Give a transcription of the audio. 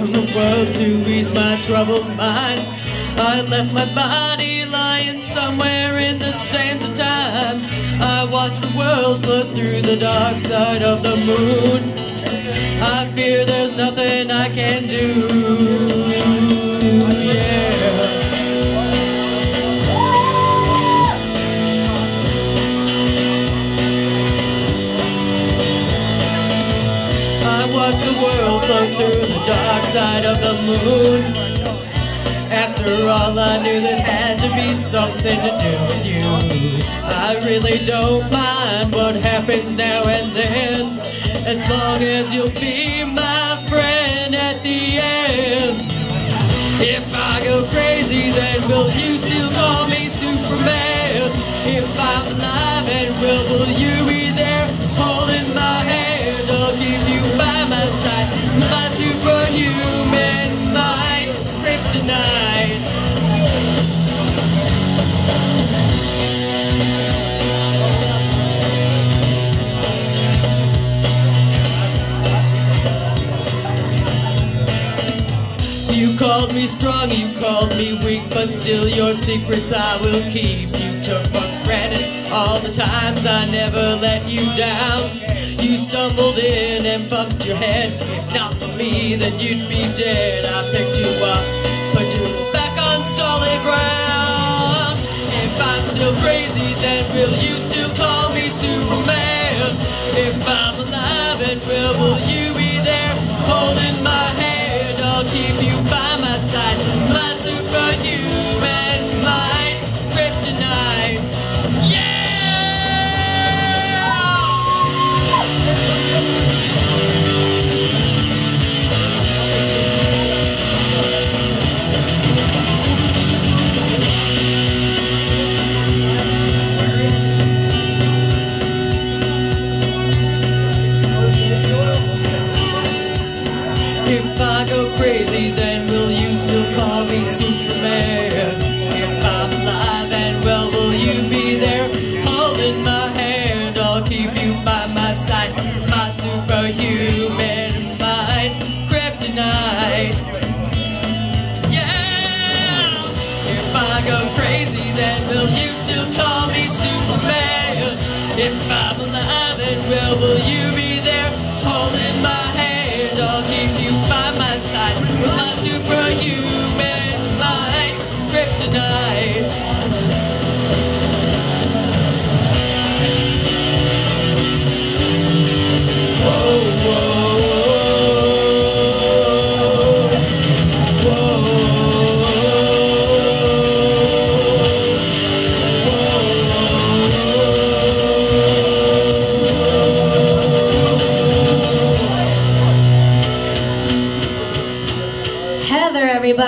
world to ease my troubled mind. I left my body lying somewhere in the sands of time. I watched the world float through the dark side of the moon. I fear there's nothing I can do. Float through the dark side of the moon. After all, I knew there had to be something to do with you. I really don't mind what happens now and then, as long as you'll be my friend at the end. If I go crazy, then will you still call me Superman? If I'm alive and well, will you superhuman mind, kryptonite. You called me strong, you called me weak, but still your secrets I will keep. You took granted all the times I never let you down. You stumbled in and bumped your head. If not for me, then you'd be dead. I picked you up, put you back on solid ground. If I'm still crazy, then will you still call me Superman? If I'm alive and will you be there holding my hand? I'll keep you by If I go crazy, then will you still call me Superman? If I'm alive and well, will you be there holding my hand? I'll keep you by my side, my superhuman mind, kryptonite. Yeah! If I go crazy, then will you still call me Superman? If I'm alive and well, will you